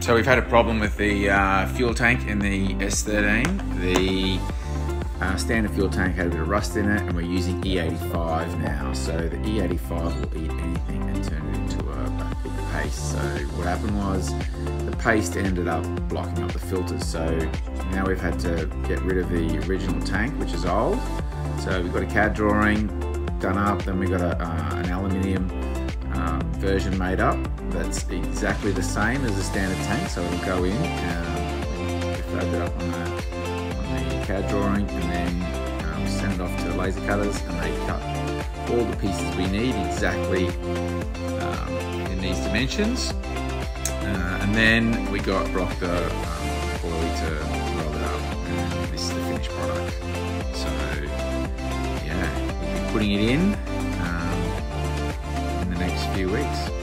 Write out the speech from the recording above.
So we've had a problem with the uh, fuel tank in the S13. The uh, standard fuel tank had a bit of rust in it and we're using E85 now. So the E85 will eat anything and turn it into a, a big paste. So what happened was the paste ended up blocking up the filters. So now we've had to get rid of the original tank, which is old. So we've got a CAD drawing done up, then we've got a, uh, an aluminium um, version made up that's exactly the same as the standard tank, so it'll go in. Um, we it up on the, on the CAD drawing and then um, send it off to the laser cutters and they cut all the pieces we need exactly um, in these dimensions. Uh, and then we got Broctor um, to roll it up and this is the finished product. So yeah, we'll be putting it in few weeks.